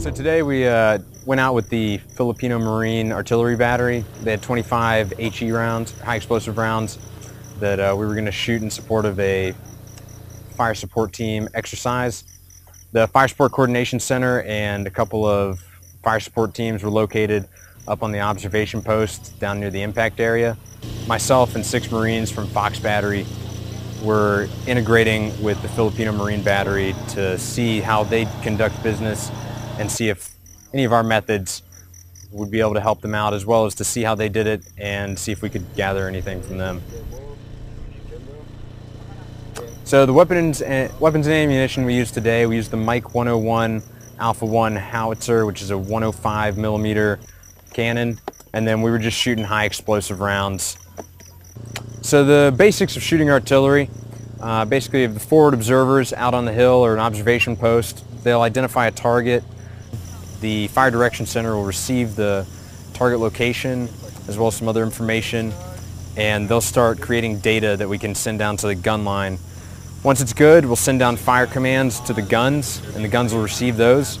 So today we uh, went out with the Filipino Marine Artillery Battery. They had 25 HE rounds, high explosive rounds, that uh, we were going to shoot in support of a fire support team exercise. The Fire Support Coordination Center and a couple of fire support teams were located up on the observation post down near the impact area. Myself and six Marines from Fox Battery were integrating with the Filipino Marine Battery to see how they conduct business and see if any of our methods would be able to help them out as well as to see how they did it and see if we could gather anything from them. So the weapons and, weapons and ammunition we used today, we used the Mike 101 Alpha 1 howitzer, which is a 105 millimeter cannon, and then we were just shooting high explosive rounds. So the basics of shooting artillery, uh, basically the forward observers out on the hill or an observation post, they'll identify a target. The fire direction center will receive the target location as well as some other information and they'll start creating data that we can send down to the gun line. Once it's good, we'll send down fire commands to the guns and the guns will receive those.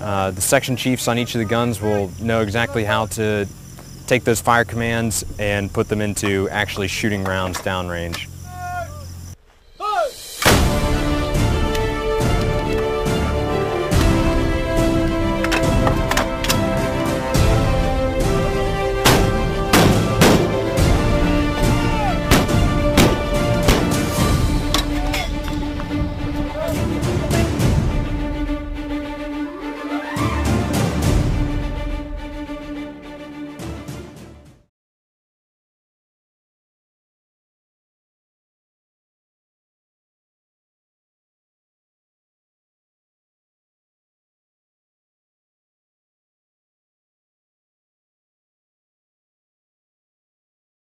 Uh, the section chiefs on each of the guns will know exactly how to take those fire commands and put them into actually shooting rounds downrange.